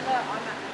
Merhaba.